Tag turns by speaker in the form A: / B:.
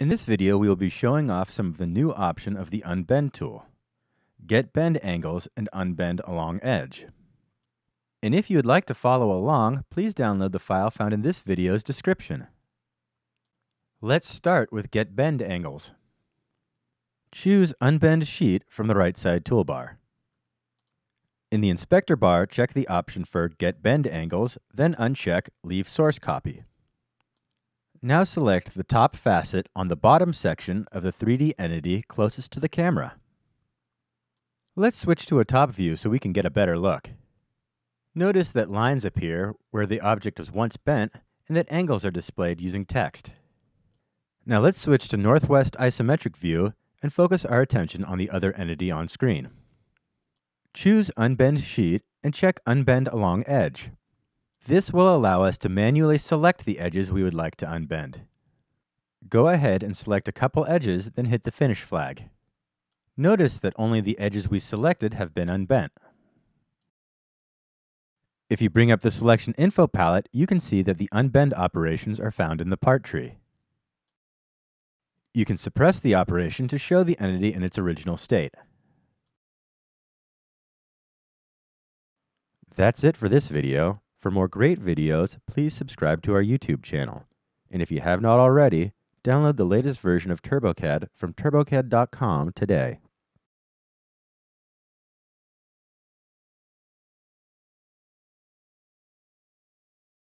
A: In this video, we will be showing off some of the new option of the Unbend tool. Get bend angles and unbend along edge. And if you would like to follow along, please download the file found in this video's description. Let's start with Get Bend Angles. Choose Unbend Sheet from the right side toolbar. In the inspector bar, check the option for Get Bend Angles, then uncheck Leave Source Copy. Now select the top facet on the bottom section of the 3D entity closest to the camera. Let's switch to a top view so we can get a better look. Notice that lines appear where the object was once bent and that angles are displayed using text. Now let's switch to Northwest Isometric View and focus our attention on the other entity on screen. Choose Unbend Sheet and check Unbend Along Edge. This will allow us to manually select the edges we would like to unbend. Go ahead and select a couple edges, then hit the Finish flag. Notice that only the edges we selected have been unbent. If you bring up the Selection Info palette, you can see that the unbend operations are found in the part tree. You can suppress the operation to show the entity in its original state. That's it for this video. For more great videos, please subscribe to our YouTube channel. And if you have not already, download the latest version of TurboCAD from turbocad.com today.